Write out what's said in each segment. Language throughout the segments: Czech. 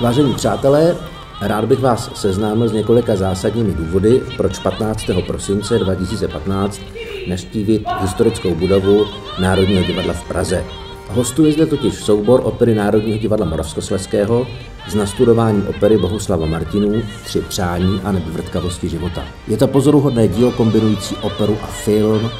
Vážení přátelé, rád bych vás seznámil s několika zásadními důvody, proč 15. prosince 2015 neštívit historickou budovu Národního divadla v Praze. Hostuje zde totiž soubor opery Národního divadla Moravskosleského s nastudováním opery Bohuslava Martinů Tři přání a nebo vrtkavosti života. Je to pozoruhodné dílo kombinující operu a film,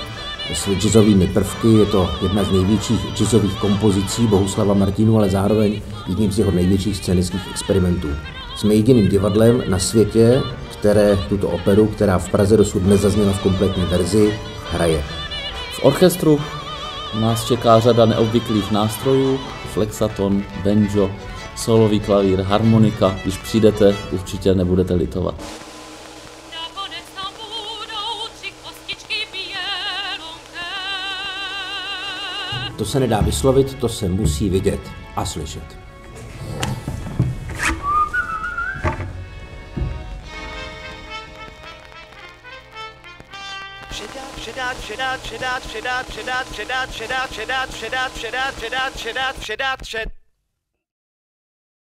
s jazzovými prvky. Je to jedna z největších jazzových kompozicí Bohuslava Martinů, ale zároveň jedním z jeho největších scénických experimentů. Jsme jediným divadlem na světě, které tuto operu, která v Praze dosud nezazněla v kompletní verzi, hraje. V orchestru nás čeká řada neobvyklých nástrojů, flexaton, banjo, solový klavír, harmonika. Když přijdete, určitě nebudete litovat. To se nedá vyslovit, to se musí vidět a slyšet. Předat, předat, předat, předat, předat, předat, předat, předat, předat, předat, předat, předat, předat, předat, před.